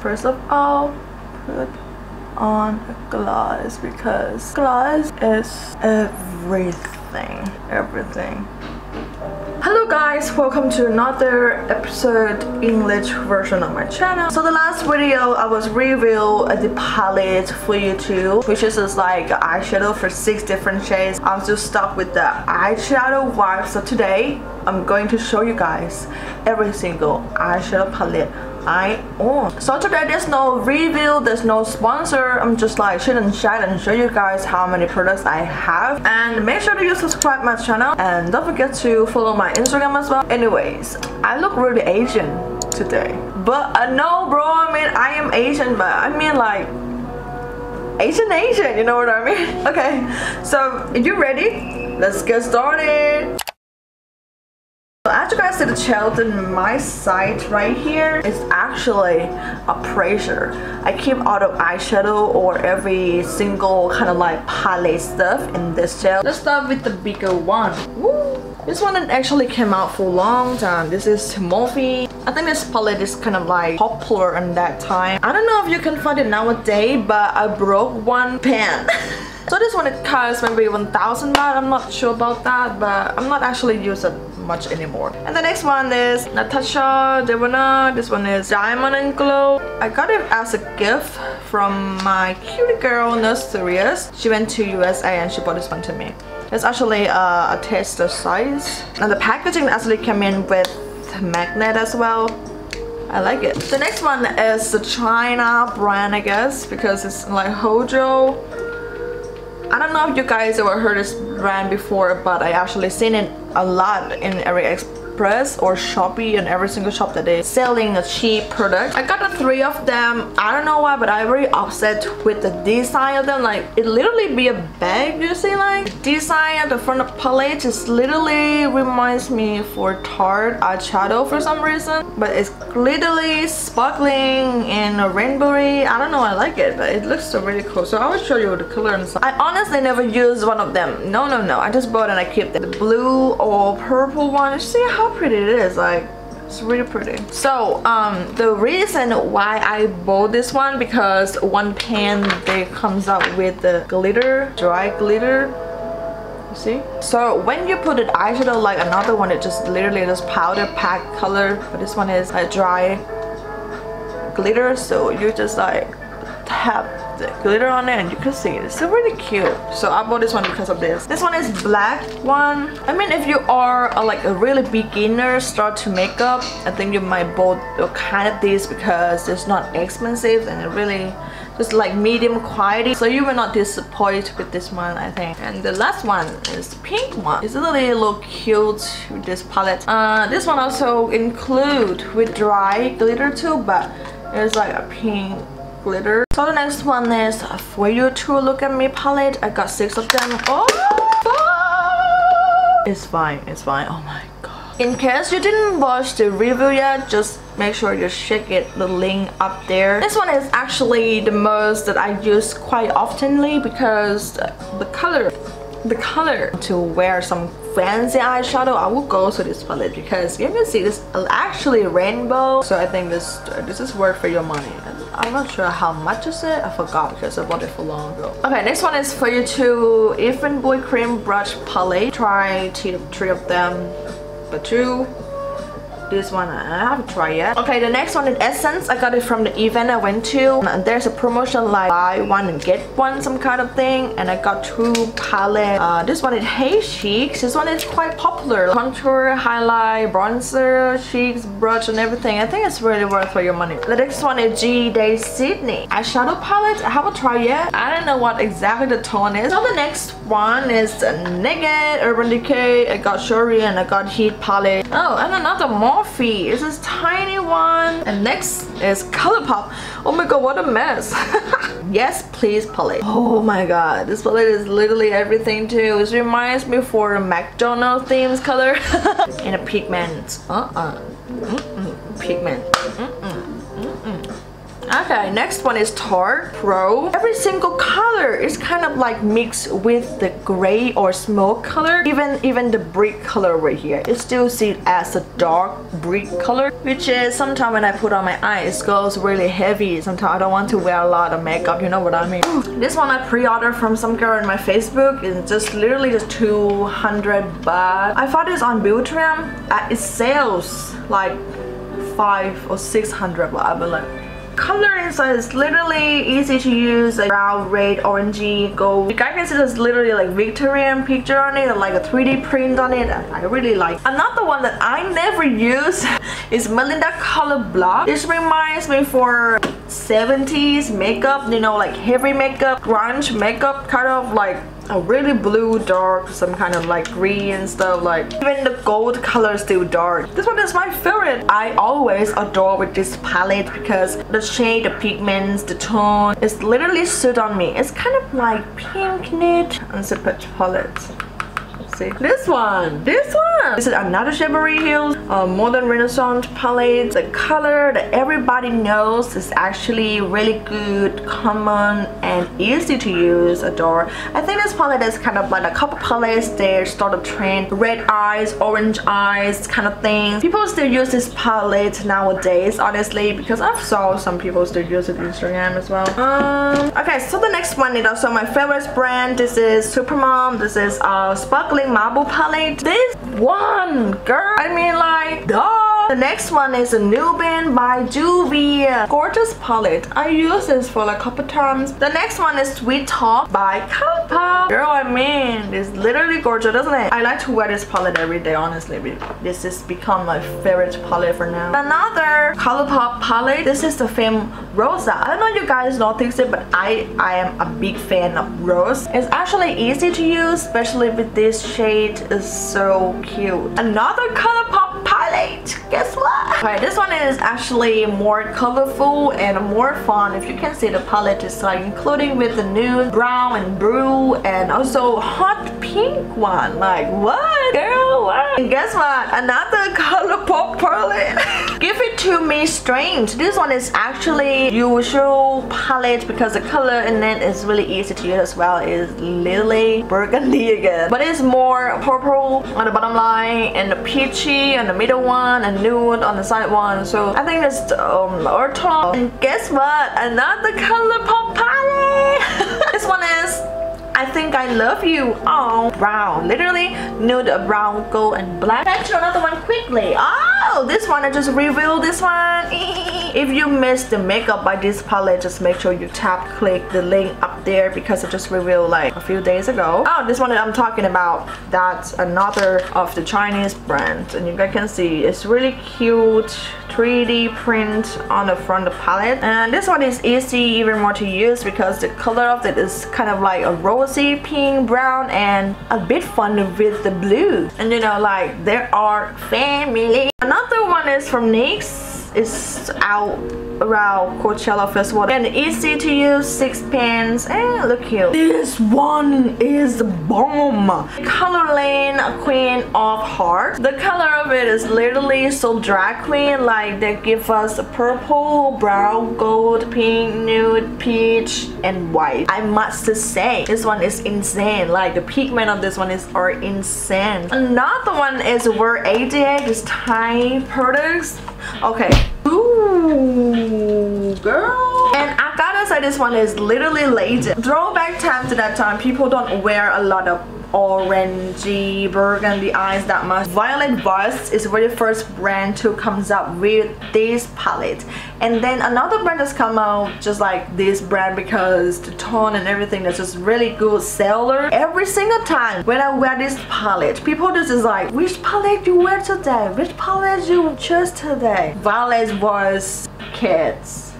First of all, put on a gloss because gloss is everything. Everything. Guys, welcome to another episode English version of my channel. So the last video I was review the palette for you YouTube which is just like eyeshadow for six different shades. I'm still stuck with the eyeshadow vibe so today I'm going to show you guys every single eyeshadow palette I own. So today there's no review, there's no sponsor. I'm just like shoot and chat and show you guys how many products I have. And make sure that you subscribe my channel and don't forget to follow my Instagram as well. Anyways, I look really Asian today. But uh, no bro, I mean I am Asian but I mean like Asian Asian, you know what I mean? Okay, so you ready? Let's get started as you guys see the child in my side right here is actually a pressure. I keep out of eyeshadow or every single kind of like palette stuff in this gel. Let's start with the bigger one. Woo! This one actually came out for a long time. This is Morphe. I think this palette is kind of like popular in that time. I don't know if you can find it nowadays, but I broke one pen. so this one it costs maybe 1000 baht. I'm not sure about that, but I'm not actually using it much anymore. And the next one is Natasha Denona. This one is Diamond and Glow. I got it as a gift from my cutie girl Nurse Nurseries. She went to USA and she bought this one to me. It's actually uh, a tester size. And the packaging actually came in with magnet as well. I like it. The next one is the China brand I guess because it's like Hojo. I don't know if you guys ever heard this brand before but I actually seen it a lot in AliExpress or Shopee and every single shop that is selling a cheap product. I got the three of them. I don't know why but I'm very upset with the design of them. Like it literally be a bag you see like. Design of the front of palette just literally reminds me for Tarte eyeshadow for some reason. But it's literally sparkling and a rainbowy. I don't know I like it but it looks so really cool. So I will show you the color inside. I honestly never used one of them. No no no. I just bought and I kept it. The blue or purple one. See how pretty it is. Like it's really pretty. So um, the reason why I bought this one because one pan they comes out with the glitter, dry glitter. You see? So when you put an eyeshadow like another one, it just literally just powder pack color. But this one is a dry glitter. So you just like tap the glitter on it and you can see it. It's really cute. So I bought this one because of this. This one is black one. I mean if you are like a really beginner start to makeup, I think you might buy kind of this because it's not expensive and it really just like medium quality so you will not disappoint with this one I think and the last one is the pink one it's really look cute with this palette uh, this one also include with dry glitter too but it's like a pink glitter. So the next one is 4U2 look at me palette. I got six of them. Oh, it's fine. It's fine. Oh my god. In case you didn't watch the review yet, just make sure you check it the link up there this one is actually the most that I use quite oftenly because the color the color. To wear some fancy eyeshadow I will go to this palette because you can see this actually rainbow. So I think this this is worth for your money. I'm not sure how much is it. I forgot because I bought it for long ago. Okay next one is for you to Even Boy Cream Brush Palette. Try three of them. But two this one I haven't tried yet. Okay, the next one is Essence. I got it from the event I went to. And there's a promotion like buy one and get one, some kind of thing. And I got two palette. Uh, this one is Hey Cheeks. This one is quite popular. Contour, highlight, bronzer, cheeks, brush, and everything. I think it's really worth for your money. The next one is G Day Sydney eyeshadow palette. I haven't tried yet. I don't know what exactly the tone is. So the next one is Naked, Urban Decay, I got Cherry, and I got Heat palette. Oh, and another Morphe. It's this tiny one. And next is Colourpop. Oh my god, what a mess. yes, please palette. Oh my god, this palette is literally everything too. It reminds me for a McDonald's themes color. and a pigment. Uh-uh. Mm -mm. Pigment. Mm Okay, next one is Tarte Pro. Every single color is kind of like mixed with the gray or smoke color. Even even the brick color right here, it still see as a dark brick color, which is sometimes when I put on my eyes, goes really heavy. Sometimes I don't want to wear a lot of makeup, you know what I mean? This one I pre-ordered from some girl in my Facebook. It's just literally just 200 baht. I found this on Beautrium. Uh, it sells like five or 600 baht, I believe color inside uh, is literally easy to use like brown red orangey gold. You guys can see there's literally like victorian picture on it like a 3d print on it. I really like another one that i never use is Mei Linda color block. This reminds me for 70s makeup you know like heavy makeup grunge makeup kind of like a really blue dark some kind of like green and stuff like even the gold color is still dark. This one is my favorite. I always adore with this palette because the shade the pigments the tone is literally suit on me. It's kind of like pink nude unzipped palette see? This one. This one. This is another Beverly Hills uh, modern renaissance palette the color that everybody knows. Is actually really good common and easy to use adore. I think this palette is kind of like a couple palettes. They start a trend. Red eyes orange eyes kind of thing. People still use this palette nowadays honestly because I've saw some people still use it on Instagram as well. Um okay so the next one is also my favorite brand. This is Supermom. This is uh marble palette. This one, girl. I mean like, duh. The next one is a New Nubian by Juvia. Gorgeous palette. I use this for like a couple times. The next one is Sweet Talk by Colourpop. Girl, I mean, it's literally gorgeous, doesn't it? I like to wear this palette every day, honestly. This has become my favorite palette for now. Another Colourpop palette. This is the Femme Rosa. I don't know if you guys notice it, but I, I am a big fan of rose. It's actually easy to use, especially with this shade. It's so cute. Another Colourpop palette. Guess what? Okay, this one is actually more colorful and more fun. If you can see the palette is like including with the nude, brown and blue and also hot pink one. Like what? Girl, what? And guess what? Another Colourpop palette. Give it to me strange. This one is actually usual palette because the color in it is really easy to use as well. It's lily burgundy again. But it's more purple on the bottom line and the peachy on the middle one and nude on the side one. So I think it's um, our top. And guess what? Another Colourpop palette. I think I love you. Oh, brown. Literally nude, brown, gold, and black. To another one quickly. Oh, this one, I just revealed this one. if you missed the makeup by this palette, just make sure you tap click the link up there because I just revealed like a few days ago. Oh, this one that I'm talking about, that's another of the Chinese brand. And you guys can see it's really cute 3D print on the front of the palette. And this one is easy even more to use because the color of it is kind of like a rosy pink brown and a bit fun with the blue. And you know like there are family. Another one is from NYX. It's out around Coachella Festival. And easy to use six pens and eh, look cute. This one is bomb. Color lane queen of hearts. The color of it is literally so drag queen like they give us purple brown gold pink nude peach and white. I must say this one is insane. Like the pigment of this one is are insane. Another one is where 88 this Thai products okay Ooh, girl. And I gotta say this one is literally lazy. Throwback time to that time, people don't wear a lot of orangey burgundy eyes that much violet voice is the really first brand to comes up with this palette. And then another brand has come out just like this brand because the tone and everything is just really good seller. Every single time when I wear this palette people just is like which palette you wear today? Which palette you choose today? Violet voice kids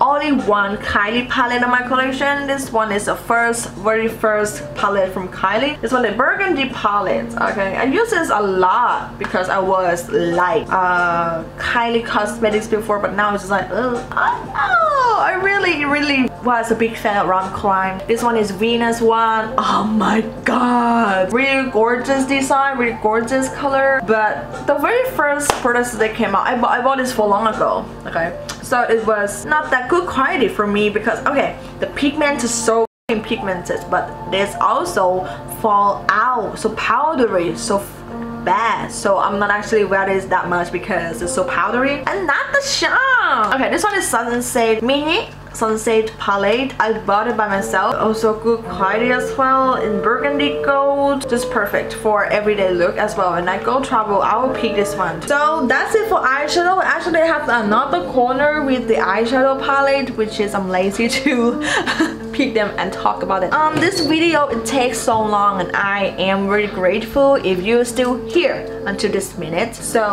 only one Kylie palette in my collection. This one is the first, very first palette from Kylie. This one the Burgundy palette. Okay, I use this a lot because I was like uh, Kylie Cosmetics before, but now it's just like, oh, I really, really was a big fan of Lime Crime. This one is Venus one. Oh my god, really gorgeous design, really gorgeous color. But the very first products that came out, I, I bought this for long ago. Okay, so it was not that good quality for me because okay, the pigment is so pigmented, but this also fall out, so powdery, so bad so I'm not actually wear this that much because it's so powdery and not the shine okay this one is Sunset Mini Sunset palette. I bought it by myself. Also good quality as well in burgundy gold. Just perfect for everyday look as well. When I go travel, I will pick this one. So that's it for eyeshadow. Actually, I have another corner with the eyeshadow palette, which is I'm lazy to pick them and talk about it. Um, this video, it takes so long and I am very grateful if you're still here until this minute. So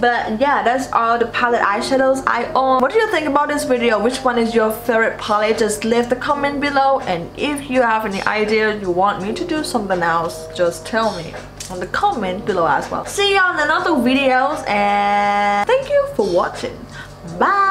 but yeah, that's all the palette eyeshadows I own. What do you think about this video? Which one is your favorite palette? Just leave the comment below. And if you have any idea you want me to do something else, just tell me on the comment below as well. See you on another videos and thank you for watching. Bye!